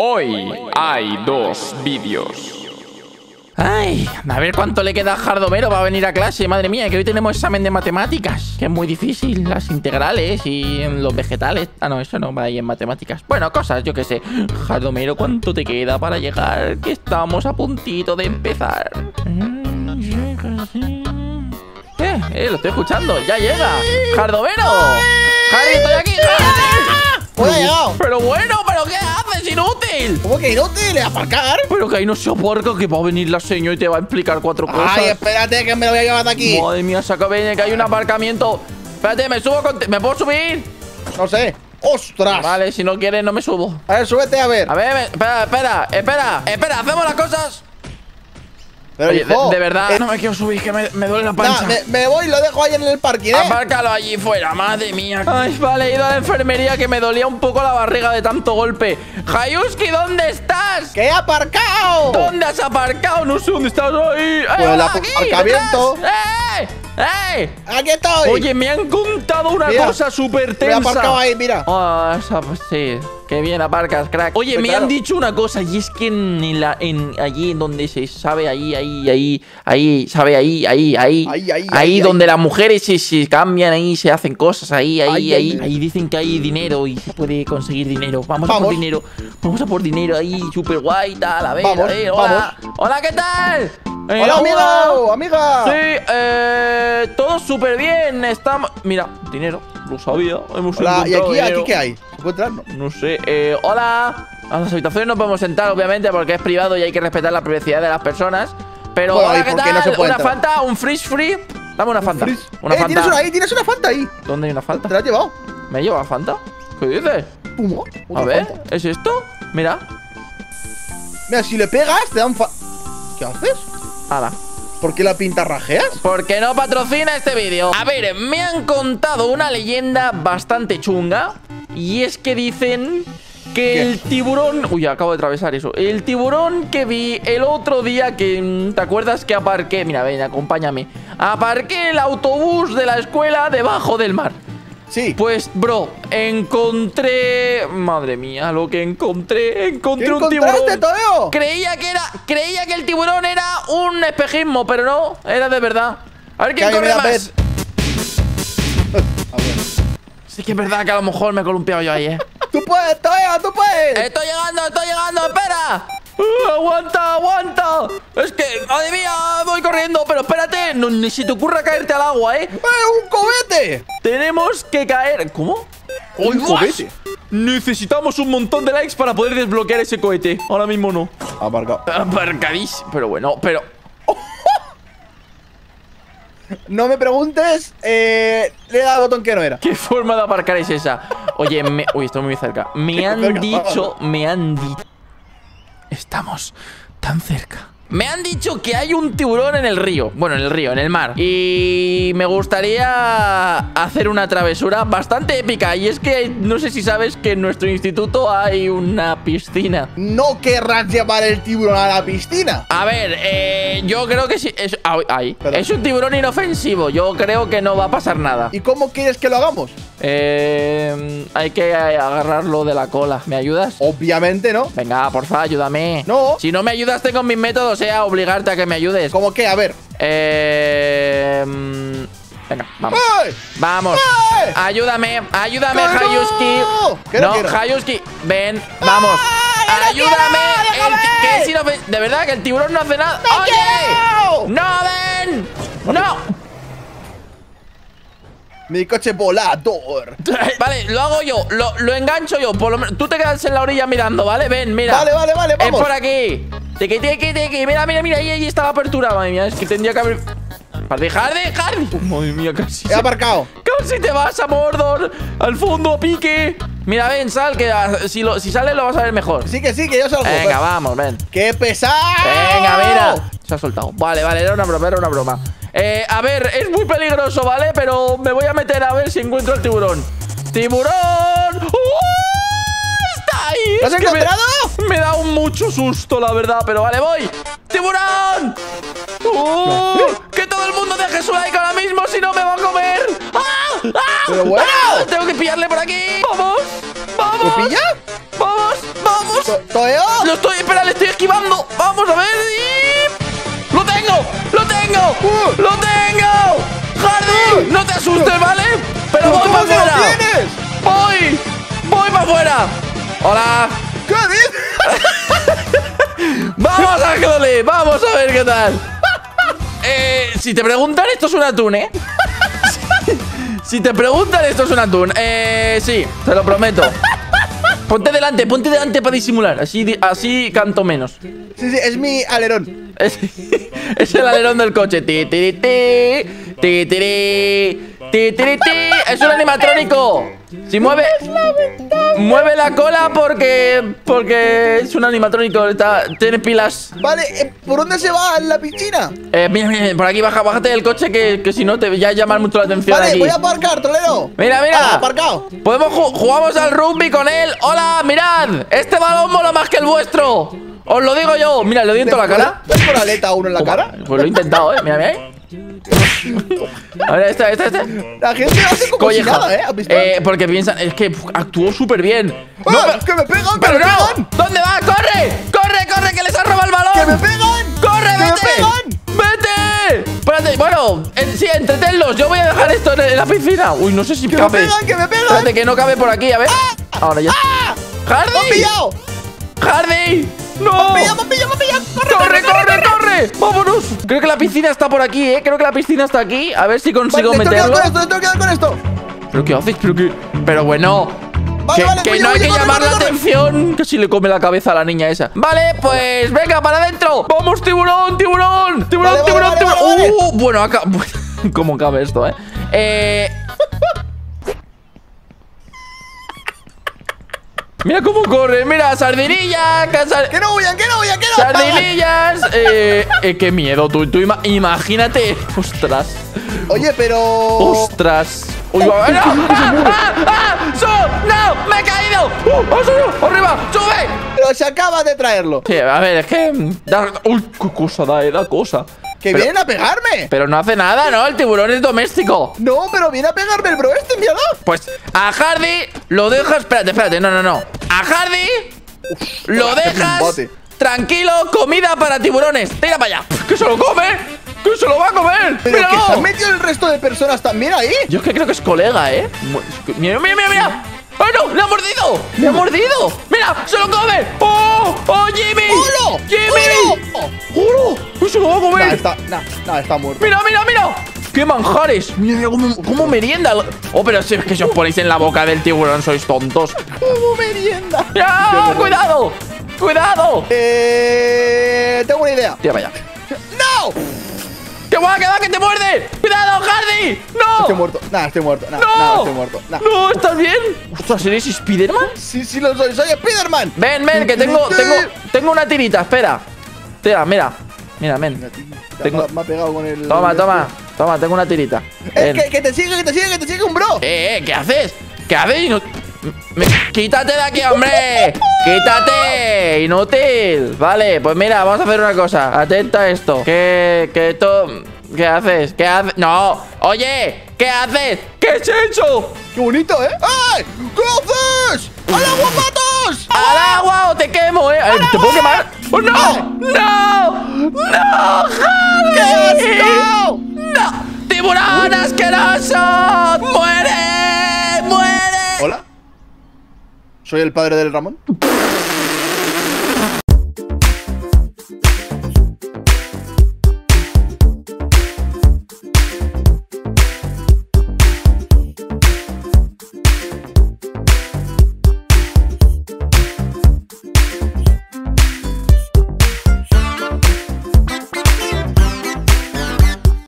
Hoy hay dos vídeos. Ay, a ver cuánto le queda a Jardomero para venir a clase. Madre mía, que hoy tenemos examen de matemáticas. Que es muy difícil, las integrales y los vegetales. Ah, no, eso no va ahí en matemáticas. Bueno, cosas, yo qué sé. Jardomero, ¿cuánto te queda para llegar? Que estamos a puntito de empezar. Eh, eh, lo estoy escuchando. Ya llega. Jardomero. Harry, estoy aquí. ¿Dónde ha llegado? Pero bueno, pero ¿qué haces, inútil? ¿Cómo que inútil? ¿Aparcar? Pero que ahí no se aparca, que va a venir la señora y te va a explicar cuatro cosas. Ay, espérate que me lo voy a llevar de aquí. Madre mía, saca ven, que hay un aparcamiento. Espérate, me subo con... ¿Me puedo subir? No sé. ¡Ostras! Vale, si no quieres, no me subo. A ver, súbete a ver. A ver, espera, espera, espera, espera, hacemos las cosas. Pero, Oye, de, hijo, de verdad, eh, no me quiero subir, que me, me duele la nah, pancha. me, me voy y lo dejo ahí en el parking, ¿eh? Apárcalo allí fuera, madre mía. Ay, vale, he ido a la enfermería que me dolía un poco la barriga de tanto golpe. Hayuski, ¿dónde estás? ¡Que he aparcado! ¿Dónde has aparcado? No sé dónde estás ahí. ¡Eh, Pues el hola, ap- aquí, aparcamiento. detrás! ¡Eh! ¡Eh! ¡Aquí estoy! Oye, me han contado una Mira, cosa súper tensa. aparcado ahí, mira. Ah, esa- sí, qué bien aparcas, crack. Oye, Pues me claro. han dicho una cosa y es que en, la, en allí en donde se sabe ahí, ahí, ahí, ahí, sabe ahí, ahí, ahí, Ahí, ahí, ahí, donde ahí. las mujeres se, se cambian ahí, se hacen cosas ahí, ahí, Ahí, ahí, dicen que hay dinero y se puede conseguir dinero. Vamos, a por dinero, vamos a por dinero ahí, súper guay, tal, a ver, a ver, hola, hola, ¿qué tal? Eh, ¡Hola, amigo! ¡Amiga! Sí, eh, todo súper bien. Estamos. Mira, dinero. Lo sabía. Hemos Hola, ¿y aquí, dinero. aquí qué hay? ¿Se puede entrar? No. No sé. Eh, hola. A las habitaciones no podemos entrar, obviamente, porque es privado y hay que respetar la privacidad de las personas. Pero, Bueno, hola, ¿y ¿qué tal? no se puede una entrar? Fanta, un freeze free. Dame una Fanta. Frizz. Una eh, Fanta. tienes una ahí, tienes una Fanta ahí. ¿Dónde hay una Fanta? ¿Te la has llevado? ¿Me lleva Fanta? ¿Qué dices? Pum, una A ver, Fanta. ¿es esto? Mira. Mira, si le pegas, te dan fa... ¿Qué haces? Hala. ¿Por qué la pintarrajeas? Porque no patrocina este vídeo. A ver, me han contado una leyenda bastante chunga. Y es que dicen que ¿Qué? el tiburón. Uy, acabo de atravesar eso. El tiburón que vi el otro día que. mm, ¿Te acuerdas que aparqué? Mira, ven, acompáñame. Aparqué el autobús de la escuela debajo del mar. Sí. Pues, bro, encontré. Madre mía, lo que encontré. Encontré ¿Qué un tiburón. Toeo? Creía que era. Creía que el tiburón era un espejismo, pero no, era de verdad. A ver quién corre más. Sí que es verdad que a lo mejor me he columpiado yo ahí, eh. ¡Tú puedes, Toeo! ¡Tú puedes! ¡Estoy llegando, estoy llegando! ¡Espera! Uh, ¡Aguanta, aguanta! Es que, madre mía, voy corriendo, pero espérate, no, ni si te ocurra caerte al agua, ¿eh? ¡Eh, un cohete! Tenemos que caer. ¿Cómo? Un ¡Guas! cohete. Necesitamos un montón de likes para poder desbloquear ese cohete. Ahora mismo no. Aparcado. Aparcadísimo. Pero bueno, pero. No me preguntes, eh, le he dado al botón que no era. ¿Qué forma de aparcar es esa? Oye, me... Uy, estoy muy cerca. Me han cerca, dicho... Me han dicho... Estamos tan cerca. Me han dicho que hay un tiburón en el río. Bueno, en el río, en el mar. Y me gustaría hacer una travesura bastante épica. Y es que no sé si sabes que en nuestro instituto hay una piscina. No querrás llevar el tiburón a la piscina. A ver, eh, yo creo que sí. Es, es un tiburón inofensivo. Yo creo que no va a pasar nada. ¿Y cómo quieres que lo hagamos? Eh, hay que agarrarlo de la cola. ¿Me ayudas? Obviamente no. Venga, porfa, ayúdame. No. Si no me ayudas, tengo mis métodos, sea obligarte a que me ayudes. ¿Cómo qué? A ver. Eh. Venga, vamos. ¡Ay! Vamos. ¡Ay! Ayúdame, ayúdame. Hayuski. No quiero. Hayuski, ven, vamos. ¡Ay, no ayúdame. El es De verdad que el tiburón no hace nada. ¡No ¡Oye! quiero! ¡No, ven! ¡No! Mi coche volador. Vale, lo hago yo, lo, lo engancho yo. Por lo menos, tú te quedas en la orilla mirando, ¿vale? Ven, mira. Vale, vale, vale, Es vamos. por aquí. Tiki, tiki, tiki. Mira, mira, mira. Ahí, ahí está la apertura. Madre mía, es que tendría que haber. Para dejar de dejar. Madre mía, casi. He aparcado. Casi te vas a Mordor. Al fondo, pique. Mira, ven, sal, que si, lo, si sales lo vas a ver mejor. Sí que sí, que yo salgo. Venga, Pues- vamos, ven. ¡Qué pesado! Venga, mira. Se ha soltado. Vale, vale, era una broma, era una broma. Eh, a ver, es muy peligroso, ¿vale? Pero me voy a meter a ver si encuentro el tiburón. ¡Tiburón! ¡Uh! ¡Está ahí! ¿Lo has me- encontrado? Me, da un mucho susto, la verdad. Pero vale, voy. ¡Tiburón! ¡Uh! ¡Que todo el mundo deje su like ahora mismo! ¡Si no, me va a comer! ¡Ah! ¡Ah! Pero bueno. ¡Ah! ¡Tengo que pillarle por aquí! ¡Vamos! ¡Vamos! ¿Lo pilla? ¡Vamos! ¡Vamos! To- ¿Toeo? Lo estoy, espera, le estoy esquivando. Vamos a ver. y- ¡Lo tengo! ¡Lo tengo! Uh. ¡Lo tengo! ¡Hardy! No te asustes, ¿vale? Pero ¿Pero voy para afuera. ¡Voy! ¡Voy para afuera! ¡Hola! ¿Qué dices? ¡Vamos, Ángel! ¡Vamos a ver qué tal! Eh, si te preguntan, esto es un atún, ¿eh? Si te preguntan, esto es un atún. Eh, sí, te lo prometo. Ponte delante, ponte delante para disimular. Así, así canto menos. Sí, sí, es mi alerón. Es, es el alerón del coche. Ti, tiri, ti, ti, tiri, ti, tiri, ti. Es un animatrónico. Si mueve. Mueve la cola porque. Porque es un animatrónico. Está, tiene pilas. Vale, eh, ¿por dónde se va la piscina? Eh, mira, mira, por aquí baja, bájate del coche que, que si no te ya llaman mucho la atención Vale, aquí. voy a aparcar, trolero. Mira, mira. Ah, aparcado. Podemos ju- jugamos al rugby con él. Hola, mirad. Este balón mola más que el vuestro. Os lo digo yo. Mira, le doy en toda la cara. ¿Ves por aleta a uno en la cara? Pues lo he intentado, eh. Mira, mira. A ver, este, este, este. La gente hace como si nada, ¿eh? Eh, porque piensan, es que puf, actuó súper bien. ¡Ah! No, pero- ¡Que me pegan! ¡Que ¡Pero me no! pegan! ¿Dónde va? ¡Corre! ¡Corre, corre! ¡Que les ha robado el balón! ¡Que me pegan! ¡Corre, ¡Que me vete! pegan! ¡Vete! Espérate, bueno, en- sí, entretenlos. Yo voy a dejar esto en, en la piscina. Uy, no sé si ¡Que me cabe. pegan! ¡Que me pegan! Espérate, que no cabe por aquí, a ver. Ahora ya. ¡Ah! ¡Me han ¡Hardy! pillado! ¡Hardy! ¡Me ¡No! han pillado! ¡Me han pillado! ¡Me han pillado! ¡Corre, corre, corre! ¡Vámonos! Creo que la piscina está por aquí, ¿eh? Creo que la piscina está aquí. A ver si consigo Vale, le tengo que meterlo. con esto, tengo que con esto. ¿Pero qué haces? ¿Pero qué? Pero bueno. Vale, que vale, que no hay que corre, llamar corre, la corre. atención. Que si le come la cabeza a la niña esa. Vale, pues venga, para adentro. ¡Vamos, tiburón, tiburón! ¡Tiburón, Vale, tiburón, tiburón! ¡Uh! Bueno, acá. ¿Cómo cabe esto, eh? Eh. Mira cómo corre, mira, sardinilla, casar... ¡Que no huyan! ¡Que no huyan! ¡Que no! Sardinillas, eh, eh, qué miedo, tú, tú ima- imagínate, ostras, Oye, pero. ostras. Uy, va- ¡No! ¡Ah! ¡Ah! ¡Ah! ¡Su! ¡No! ¡Me he caído! ¡Uh! ¡Ha subido! ¡Arriba! ¡Sube! Pero se acaba de traerlo. Sí, a ver, es que. Da, uy, qué cosa da, eh, da cosa. Que Pero- vienen a pegarme. Pero no hace nada, ¿no? El tiburón es doméstico. No, pero viene a pegarme el bro este, míralo. Pues a Hardy lo dejas. Espérate, espérate, no, no, no. A Hardy lo dejas. Tranquilo, comida para tiburones. Tira para allá. ¡Que se lo come! ¡Que se lo va a comer! Pero que se han metido el resto de personas también ahí. Yo es que creo que es colega, ¿eh? Mira, mira, mira, mira. ¡Oh, no! ¡Le ha mordido! ¡Le ha mordido! ¡Mira! ¡Se lo come! ¡Oh! ¡Oh, Jimmy! ¡Hola! ¡Jimmy! ¡Oro! ¡Oh, ¡Se lo va a Nah, comer! está, nah, nah, está muerto. ¡Mira, mira, mira! ¡Qué manjares! Mira, mira cómo, cómo merienda. Oh, pero si es que si os ponéis en la boca del tiburón sois tontos. Como merienda. ¡Ya! ¡Cuidado! ¡Cuidado! Eh. Tengo una idea. Tira para allá. ¡No! ¡Que va, que va, que te muerde! ¡Cuidado, Hardy! ¡No! Estoy muerto. Nah, estoy muerto. Nah, ¡No! nah, estoy muerto. Nah. ¡No! ¿Estás bien? Ostras, ¿eres Spiderman? Sí, sí lo soy. Soy Spiderman. Ven, ven, que tengo, tengo, tengo una tirita, espera. Tira, mira. Mira, ven. Tengo- Me ha pegado con el. Toma, toma, toma, tengo una tirita. Eh, que, que te sigue, que te sigue, que te sigue un bro. Eh, eh, ¿qué haces? ¿Qué haces? Quítate de aquí, hombre. Quítate, inútil. Vale, pues mira, vamos a hacer una cosa. Atenta a esto. Que, que esto... ¿Qué haces? ¿Qué haces? No. Oye, ¿qué haces? ¿Qué es eso? Qué bonito, ¿eh? ¡Ay! ¿Qué haces? ¡Al agua, patos! ¡Al agua o te quemo, eh! Ay, ¿Te puedo quemar? ¡Oh, no! ¡No! ¡No! ¡Qué ¡Harry! asco! ¡No! ¡Tiburón asqueroso! ¡Muere! ¿Soy el padre del Ramón?